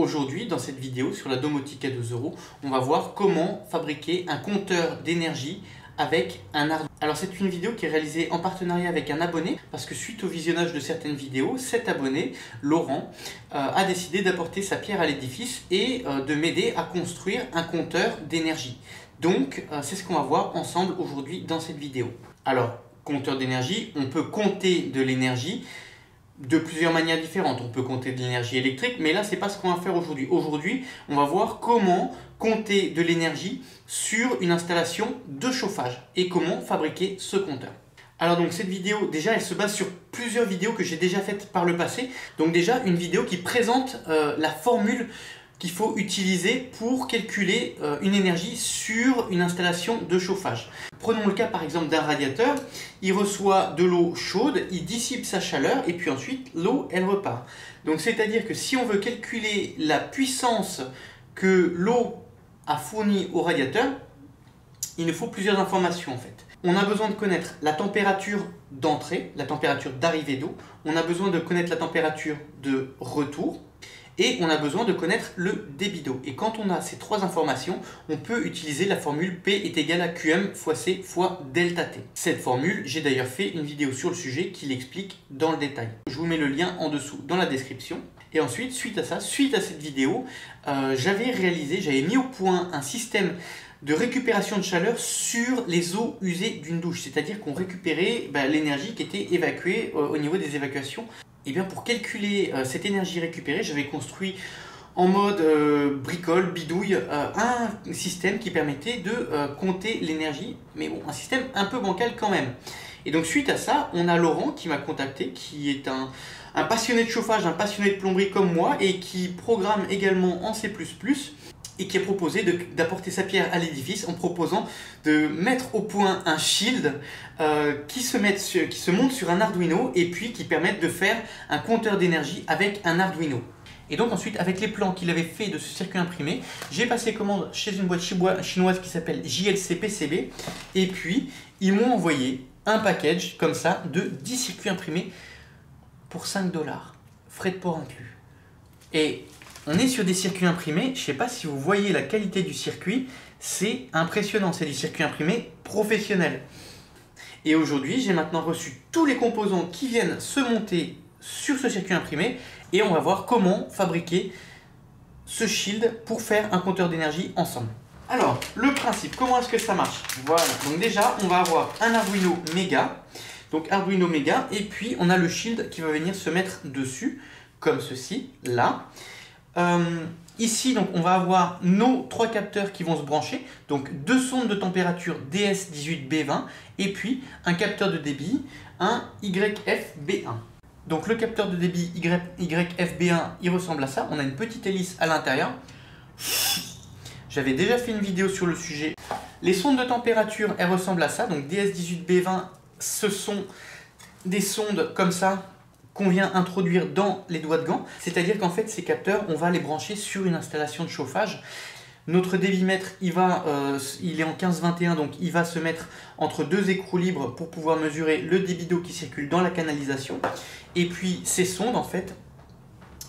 Aujourd'hui, dans cette vidéo sur la domotique à 2 euros, on va voir comment fabriquer un compteur d'énergie avec un Arduino. Alors c'est une vidéo qui est réalisée en partenariat avec un abonné parce que suite au visionnage de certaines vidéos, cet abonné, Laurent, euh, a décidé d'apporter sa pierre à l'édifice et euh, de m'aider à construire un compteur d'énergie. Donc euh, c'est ce qu'on va voir ensemble aujourd'hui dans cette vidéo. Alors, compteur d'énergie, on peut compter de l'énergie de plusieurs manières différentes. On peut compter de l'énergie électrique, mais là, c'est pas ce qu'on va faire aujourd'hui. Aujourd'hui, on va voir comment compter de l'énergie sur une installation de chauffage et comment fabriquer ce compteur. Alors donc cette vidéo, déjà elle se base sur plusieurs vidéos que j'ai déjà faites par le passé. Donc déjà une vidéo qui présente euh, la formule qu'il faut utiliser pour calculer euh, une énergie sur une installation de chauffage. Prenons le cas par exemple d'un radiateur, il reçoit de l'eau chaude, il dissipe sa chaleur et puis ensuite l'eau elle repart. Donc c'est-à-dire que si on veut calculer la puissance que l'eau a fournie au radiateur, il nous faut plusieurs informations en fait. On a besoin de connaître la température d'entrée, la température d'arrivée d'eau, on a besoin de connaître la température de retour, et on a besoin de connaître le débit d'eau. Et quand on a ces trois informations, on peut utiliser la formule P est égal à QM fois C fois delta T. Cette formule, j'ai d'ailleurs fait une vidéo sur le sujet qui l'explique dans le détail. Je vous mets le lien en dessous dans la description. Et ensuite, suite à ça, suite à cette vidéo, euh, j'avais réalisé, j'avais mis au point un système de récupération de chaleur sur les eaux usées d'une douche. C'est-à-dire qu'on récupérait bah, l'énergie qui était évacuée euh, au niveau des évacuations et eh bien pour calculer euh, cette énergie récupérée, j'avais construit en mode euh, bricole, bidouille, euh, un système qui permettait de compter l'énergie, mais bon, un système un peu bancal quand même. Et donc suite à ça, on a Laurent qui m'a contacté, qui est un, un passionné de chauffage, un passionné de plomberie comme moi, et qui programme également en C++ et qui a proposé d'apporter sa pierre à l'édifice en proposant de mettre au point un shield euh, qui, se monte sur un Arduino et puis qui permettent de faire un compteur d'énergie avec un Arduino. Et donc ensuite, avec les plans qu'il avait fait de ce circuit imprimé, j'ai passé commande chez une boîte chinoise qui s'appelle JLC PCB. Et puis, ils m'ont envoyé un package comme ça de 10 circuits imprimés pour 5 dollars. Frais de port inclus. On est sur des circuits imprimés, je ne sais pas si vous voyez la qualité du circuit, c'est impressionnant, c'est du circuit imprimé professionnel. Et aujourd'hui, j'ai maintenant reçu tous les composants qui viennent se monter sur ce circuit imprimé. Et on va voir comment fabriquer ce shield pour faire un compteur d'énergie ensemble. Alors, le principe, comment est-ce que ça marche? Voilà, donc déjà, on va avoir un Arduino Mega, donc Arduino Mega, et puis on a le shield qui va venir se mettre dessus, comme ceci, là. Euh, ici, donc, on va avoir nos trois capteurs qui vont se brancher. Donc, deux sondes de température DS18B20 et puis un capteur de débit, un YFB1. Donc, le capteur de débit YFB1, il ressemble à ça. On a une petite hélice à l'intérieur. J'avais déjà fait une vidéo sur le sujet. Les sondes de température, elles ressemblent à ça. Donc, DS18B20, ce sont des sondes comme ça qu'on vient introduire dans les doigts de gants. C'est-à-dire qu'en fait, ces capteurs, on va les brancher sur une installation de chauffage. Notre débitmètre, il, va, euh, il est en 15-21, donc il va se mettre entre deux écrous libres pour pouvoir mesurer le débit d'eau qui circule dans la canalisation. Et puis ces sondes, en fait,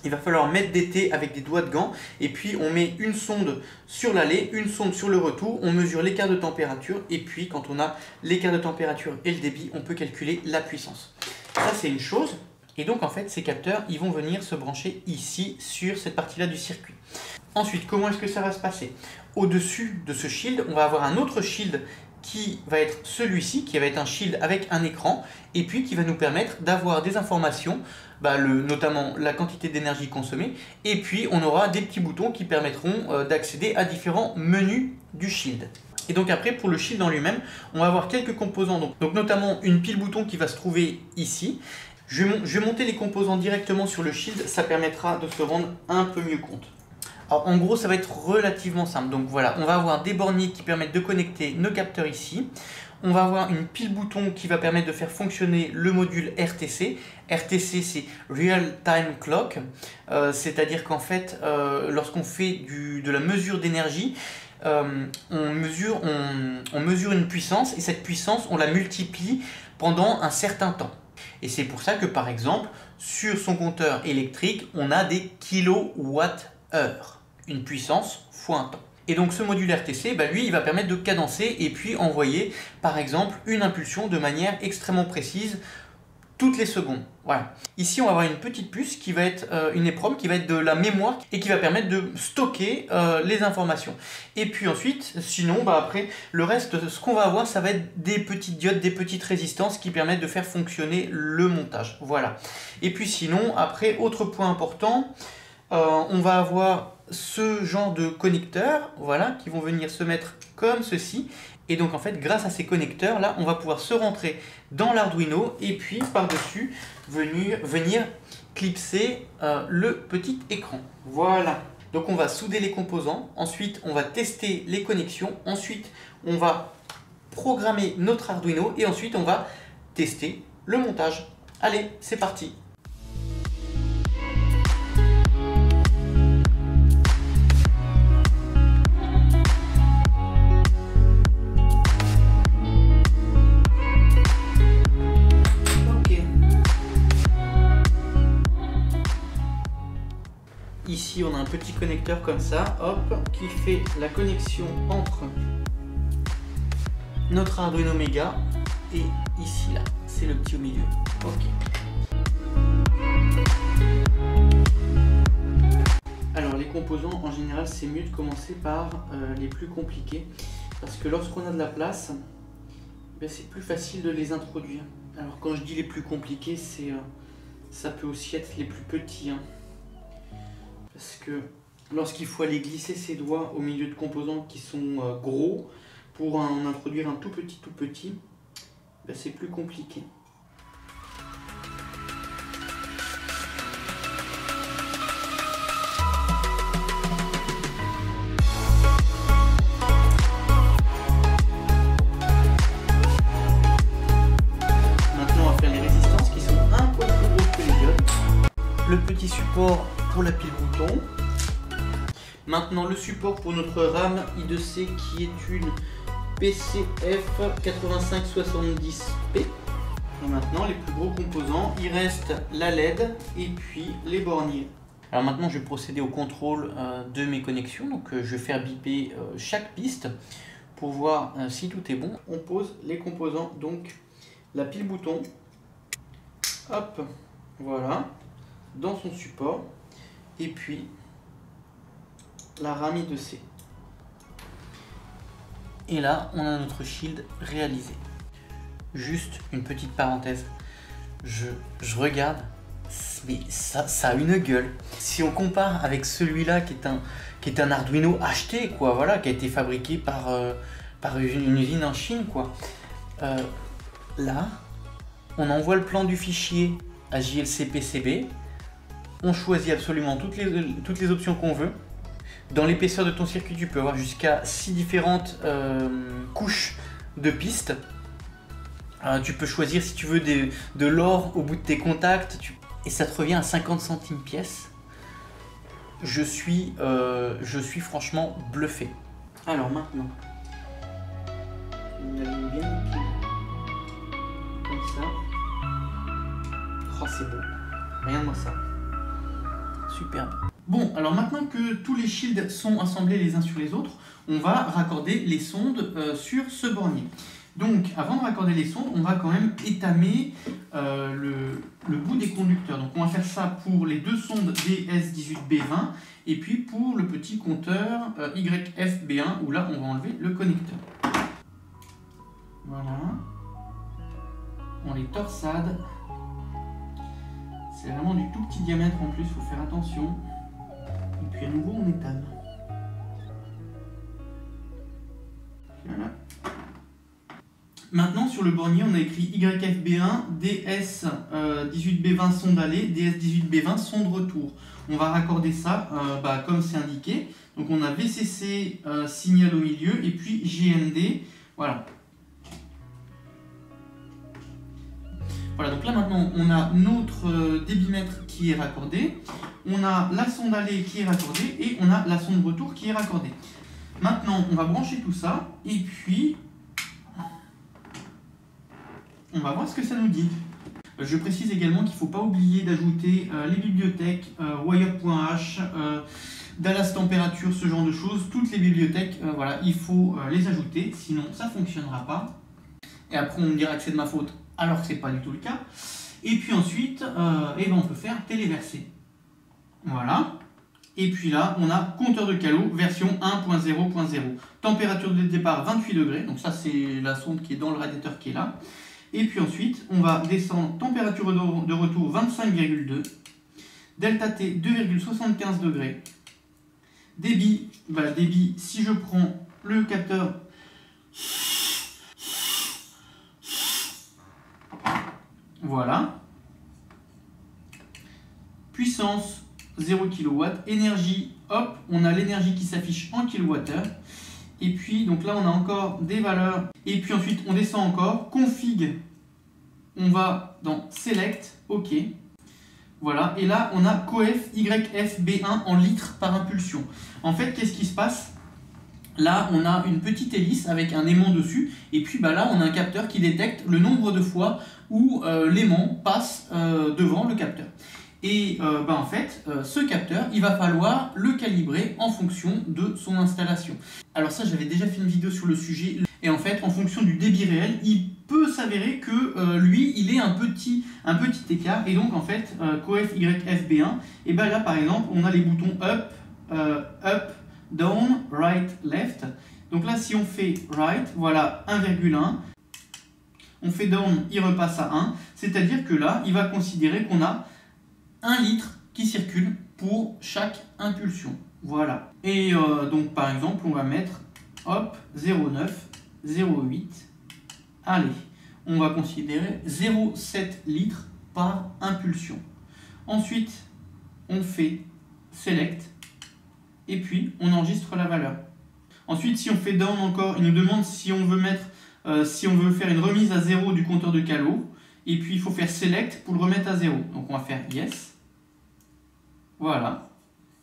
il va falloir mettre d'été avec des doigts de gants et puis on met une sonde sur l'aller, une sonde sur le retour, on mesure l'écart de température et puis quand on a l'écart de température et le débit, on peut calculer la puissance. Ça c'est une chose. Et donc en fait ces capteurs ils vont venir se brancher ici sur cette partie là du circuit. Ensuite comment est-ce que ça va se passer? Au-dessus de ce shield on va avoir un autre shield qui va être celui-ci, qui va être un shield avec un écran, et puis qui va nous permettre d'avoir des informations, bah, notamment la quantité d'énergie consommée, et puis on aura des petits boutons qui permettront euh, d'accéder à différents menus du shield. Et donc après, pour le shield en lui-même, on va avoir quelques composants, donc notamment une pile bouton qui va se trouver ici, je vais, monter les composants directement sur le shield, ça permettra de se rendre un peu mieux compte. Alors, en gros, ça va être relativement simple. Donc voilà, on va avoir des borniers qui permettent de connecter nos capteurs ici. On va avoir une pile bouton qui va permettre de faire fonctionner le module RTC. RTC, c'est Real Time Clock. Euh, c'est-à-dire qu'en fait, euh, lorsqu'on fait de la mesure d'énergie, euh, on, mesure, on mesure une puissance et cette puissance, on la multiplie pendant un certain temps. Et c'est pour ça que par exemple, sur son compteur électrique, on a des kilowatts heure. Une puissance fois un temps. Et donc ce module RTC, bah, lui, il va permettre de cadencer et puis envoyer, par exemple, une impulsion de manière extrêmement précise les secondes. Voilà. Ici, on va avoir une petite puce qui va être euh, une EPROM, qui va être de la mémoire et qui va permettre de stocker euh, les informations. Et puis ensuite, sinon, bah après, le reste, ce qu'on va avoir, ça va être des petites diodes, des petites résistances qui permettent de faire fonctionner le montage. Voilà. Et puis sinon, après, autre point important, euh, on va avoir ce genre de connecteurs, voilà, qui vont venir se mettre comme ceci. Et donc en fait, grâce à ces connecteurs là, on va pouvoir se rentrer dans l'Arduino et puis par-dessus venir, clipser euh, le petit écran. Voilà. Donc on va souder les composants, ensuite on va tester les connexions, ensuite on va programmer notre Arduino et ensuite on va tester le montage. Allez, c'est parti On a un petit connecteur comme ça, hop, qui fait la connexion entre notre Arduino Mega et ici, là, c'est le petit au milieu. Ok. Alors, les composants, en général, c'est mieux de commencer par euh, les plus compliqués parce que lorsqu'on a de la place, ben, c'est plus facile de les introduire. Alors, quand je dis les plus compliqués, c'est euh, ça peut aussi être les plus petits. Hein. Parce que lorsqu'il faut aller glisser ses doigts au milieu de composants qui sont euh, gros, pour en introduire un tout petit tout petit, ben, c'est plus compliqué. Maintenant le support pour notre RAM I2C qui est une PCF 8570P. Et maintenant les plus gros composants, il reste la LED et puis les borniers. Alors maintenant je vais procéder au contrôle euh, de mes connexions, donc euh, je vais faire biper euh, chaque piste pour voir si tout est bon. On pose les composants, donc la pile bouton, hop, voilà, dans son support et puis la ramie de C. Et là, on a notre shield réalisé. Juste une petite parenthèse. Je, regarde, mais ça, ça a une gueule. Si on compare avec celui-là qui est un Arduino acheté, quoi, voilà, qui a été fabriqué par, euh, une, usine en Chine, quoi. Euh, là, on envoie le plan du fichier à JLC PCB, on choisit absolument toutes les options qu'on veut. Dans l'épaisseur de ton circuit, tu peux avoir jusqu'à 6 différentes euh, couches de pistes. Euh, tu peux choisir si tu veux de l'or au bout de tes contacts. Et ça te revient à 50 centimes pièce. Je suis, euh, je suis franchement bluffé. Alors maintenant, Comme ça. Oh, c'est beau. Regarde-moi ça. Bon, alors maintenant que tous les shields sont assemblés les uns sur les autres, on va raccorder les sondes euh, sur ce bornier. Donc, avant de raccorder les sondes, on va quand même étamer euh, le, bout des conducteurs. Donc, on va faire ça pour les deux sondes DS18B20 et puis pour le petit compteur euh, YFB1 où là, on va enlever le connecteur. Voilà. On les torsade c'est vraiment du tout petit diamètre en plus, il faut faire attention. Et puis à nouveau on étale. Voilà. Maintenant sur le bornier on a écrit YFB1, DS18B20 sonde aller, DS18B20 sonde retour. On va raccorder ça euh, bah, comme c'est indiqué. Donc on a VCC euh, signal au milieu et puis GND. Voilà, donc là maintenant on a notre euh, débitmètre qui est raccordé, on a la sonde allée qui est raccordée et on a la sonde retour qui est raccordée. Maintenant on va brancher tout ça et puis on va voir ce que ça nous dit. Euh, je précise également qu'il ne faut pas oublier d'ajouter euh, les bibliothèques wire.h, Dallas température, ce genre de choses, toutes les bibliothèques, euh, voilà, il faut euh, les ajouter, sinon ça ne fonctionnera pas. Et après on me dira que c'est de ma faute, alors que c'est pas du tout le cas. Et puis ensuite, euh, eh ben, on peut faire téléverser. Voilà. Et puis là, on a compteur de Calo version 1.0.0. Température de départ 28 degrés, donc ça c'est la sonde qui est dans le radiateur qui est là. Et puis ensuite, on va descendre température de retour 25,2, delta T 2,75 degrés, débit, bah, débit, si je prends le capteur voilà. Puissance 0 kW. Énergie, hop, on a l'énergie qui s'affiche en kWh. Et puis, donc là, on a encore des valeurs. Et puis ensuite, on descend encore. Config, on va dans Select, OK. Voilà, et là, on a coef YFB1 en litres par impulsion. En fait, qu'est-ce qui se passe? Là, on a une petite hélice avec un aimant dessus, et puis bah, là, on a un capteur qui détecte le nombre de fois où euh, l'aimant passe euh, devant le capteur. Et euh, bah, en fait, ce capteur, il va falloir le calibrer en fonction de son installation. Alors ça, j'avais déjà fait une vidéo sur le sujet. Et en fait, en fonction du débit réel, il peut s'avérer que lui, il est un petit, un petit écart. Et donc, en fait, coef YFB1, et ben là, par exemple, on a les boutons up, up, down, right, left. Donc là, si on fait right, voilà 1,1. On fait down, il repasse à 1. C'est-à-dire que là, il va considérer qu'on a 1 litre qui circule pour chaque impulsion. Voilà. Et euh, donc, par exemple, on va mettre, hop, 0,9, 0,8. Allez, on va considérer 0,7 litres par impulsion. Ensuite, on fait select et puis on enregistre la valeur. Ensuite, si on fait down encore, il nous demande si on veut mettre, euh, si on veut faire une remise à 0 du compteur de Calo, et puis il faut faire select pour le remettre à 0. Donc on va faire yes. Voilà.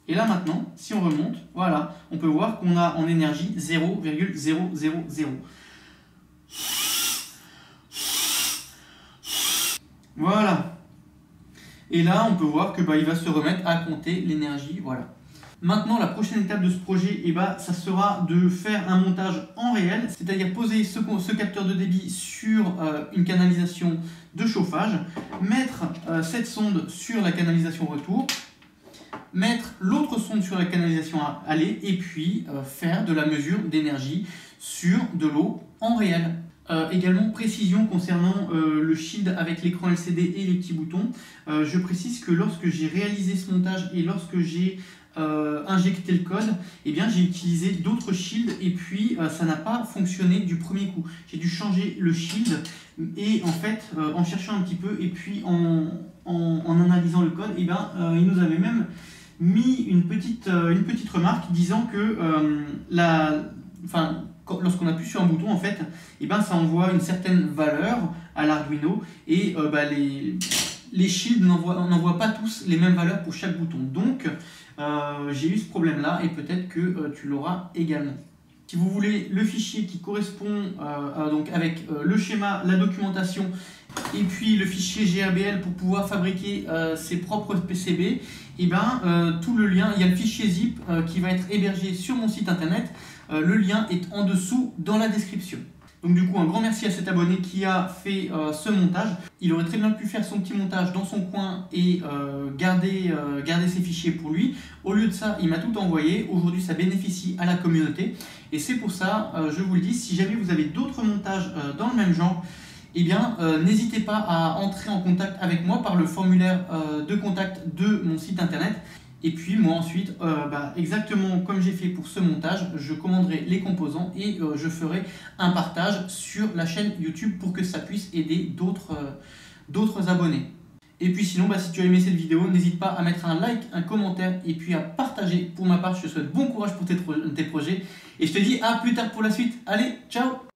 Et là maintenant, si on remonte, voilà, on peut voir qu'on a en énergie 0,000. Voilà. Et là, on peut voir que bah, va se remettre à compter l'énergie. Voilà. Maintenant, la prochaine étape de ce projet, eh ben, ça sera de faire un montage en réel, c'est-à-dire poser ce, capteur de débit sur euh, une canalisation de chauffage, mettre euh, cette sonde sur la canalisation retour, mettre l'autre sonde sur la canalisation aller, et puis euh, faire de la mesure d'énergie sur de l'eau en réel. également, précision concernant le shield avec l'écran LCD et les petits boutons. je précise que lorsque j'ai réalisé ce montage et lorsque j'ai euh, injecter le code, et eh bien j'ai utilisé d'autres shields et puis euh, ça n'a pas fonctionné du premier coup. J'ai dû changer le shield et en fait euh, en cherchant un petit peu et puis en, en, analysant le code, et eh bien il nous avait même mis une petite, une petite remarque disant que la, enfin, lorsqu'on appuie sur un bouton en fait, et eh ben ça envoie une certaine valeur à l'Arduino et bah, les les shields n'envoient pas tous les mêmes valeurs pour chaque bouton. Donc, euh, j'ai eu ce problème-là et peut-être que euh, tu l'auras également. Si vous voulez le fichier qui correspond euh, donc avec le schéma, la documentation et puis le fichier GABL pour pouvoir fabriquer ses propres PCB, et eh ben, tout le lien, il y a le fichier zip qui va être hébergé sur mon site internet. le lien est en dessous dans la description. Donc du coup, un grand merci à cet abonné qui a fait euh, ce montage. Il aurait très bien pu faire son petit montage dans son coin et euh, garder, euh, garder ses fichiers pour lui. Au lieu de ça, il m'a tout envoyé. Aujourd'hui, ça bénéficie à la communauté. Et c'est pour ça, je vous le dis, si jamais vous avez d'autres montages dans le même genre, eh bien, n'hésitez pas à entrer en contact avec moi par le formulaire de contact de mon site internet. Et puis moi ensuite, euh, bah, exactement comme j'ai fait pour ce montage, je commanderai les composants et euh, je ferai un partage sur la chaîne YouTube pour que ça puisse aider d'autres euh, abonnés. Et puis sinon, bah, si tu as aimé cette vidéo, n'hésite pas à mettre un like, un commentaire et puis à partager. Pour ma part, je te souhaite bon courage pour tes projets et je te dis à plus tard pour la suite. Allez, ciao